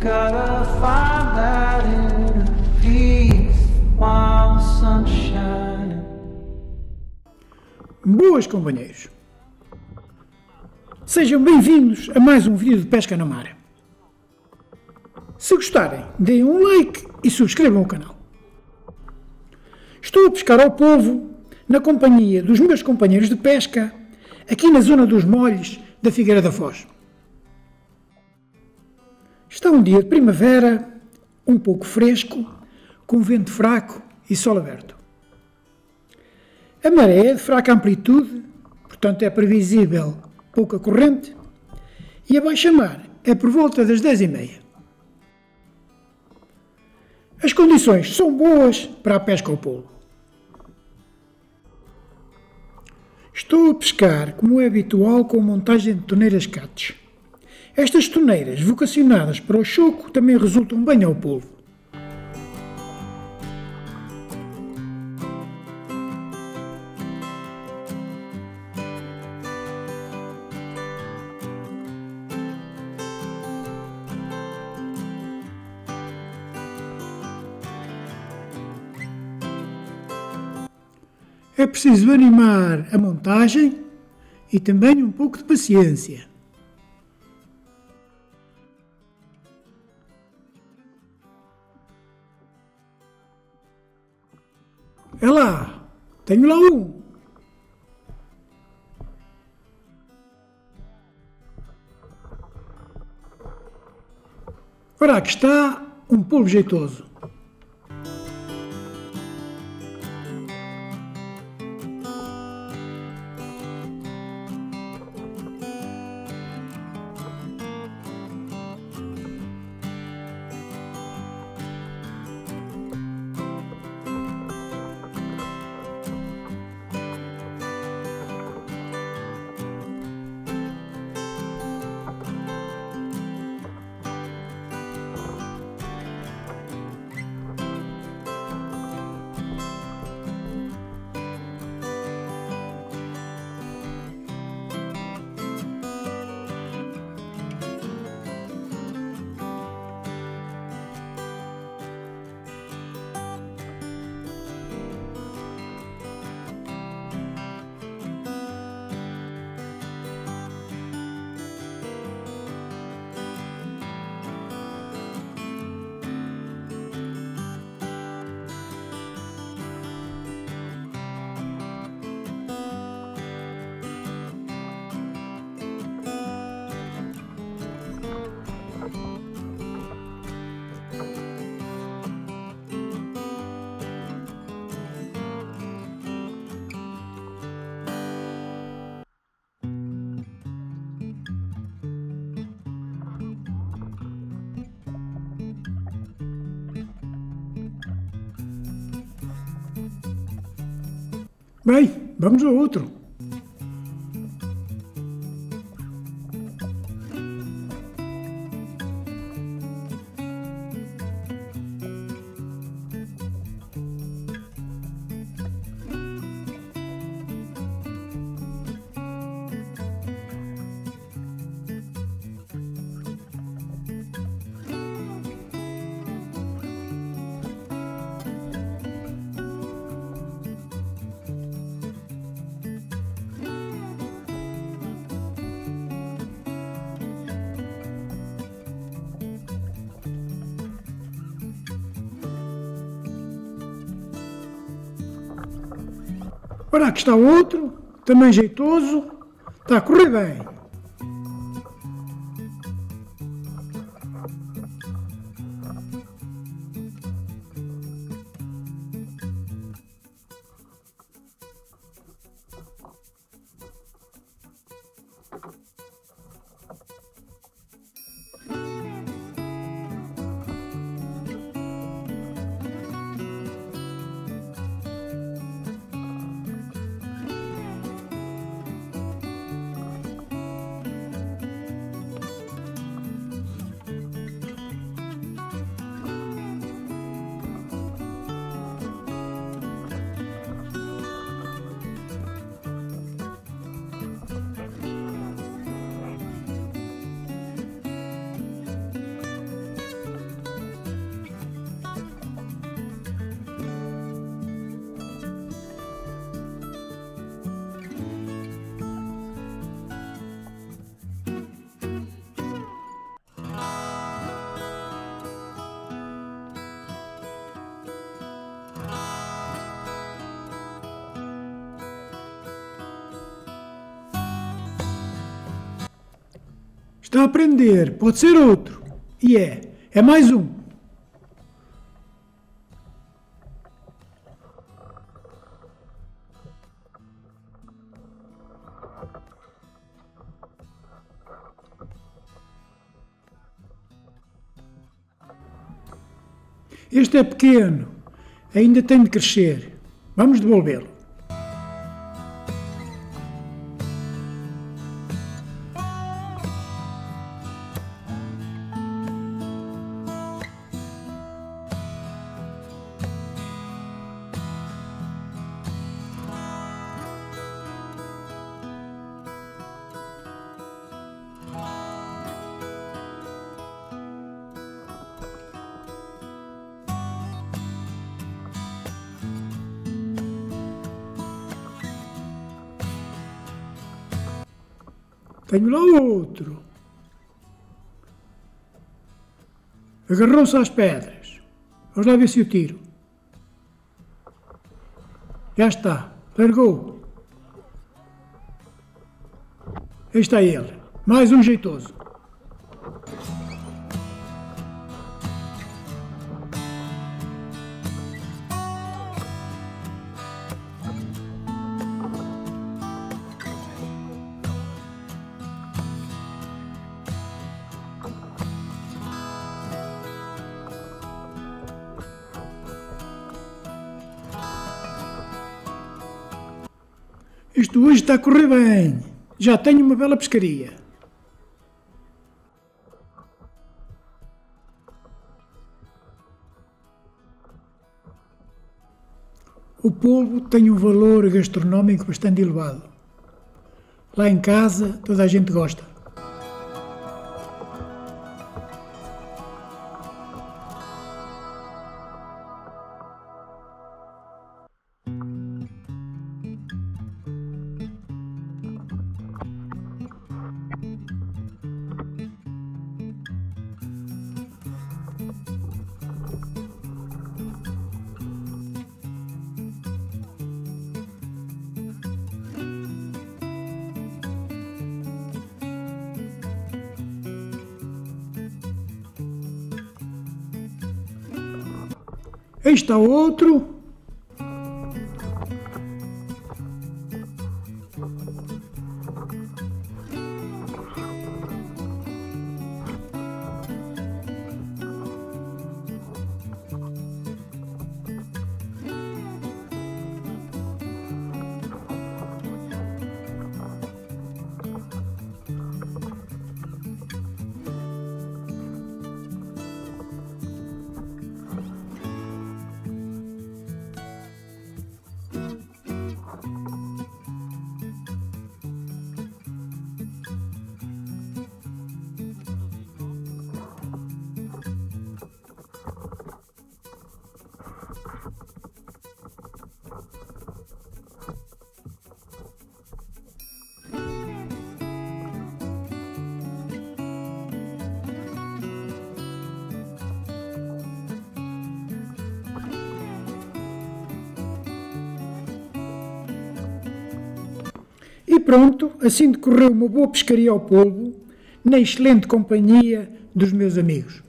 gotta find that inner peace while the sun's shining. Boas, companheiros! Sejam bem-vindos a mais um vídeo de pesca na mar. Se gostarem, deem um like e subscrevam o canal. Estou a pescar ao povo na companhia dos meus companheiros de pesca aqui na zona dos molhos da Figueira da Foz. Está um dia de primavera, um pouco fresco, com vento fraco e sol aberto. A maré é de fraca amplitude, portanto é previsível pouca corrente, e a baixa-mar é por volta das 10 e meia. As condições são boas para a pesca ao polo. Estou a pescar, como é habitual, com montagem de toneiras cates. Estas toneiras, vocacionadas para o choco, também resultam bem ao polvo. É preciso animar a montagem e também um pouco de paciência. É lá, tenho lá um. Ora, aqui está um polvo jeitoso. Bem, vamos ao outro. Ora, aqui está outro, também jeitoso, está a correr bem. Está a aprender, pode ser outro. E é, é mais um. Este é pequeno, ainda tem de crescer. Vamos devolvê-lo. Tenho lá outro. Agarrou-se às pedras. Vamos lá ver se o tiro. Já está. Largou. Aí está ele. Mais um jeitoso. Isto hoje está a correr bem. Já tenho uma bela pescaria. O polvo tem um valor gastronómico bastante elevado. Lá em casa toda a gente gosta. Está outro. E pronto, assim decorreu uma boa pescaria ao polvo, na excelente companhia dos meus amigos.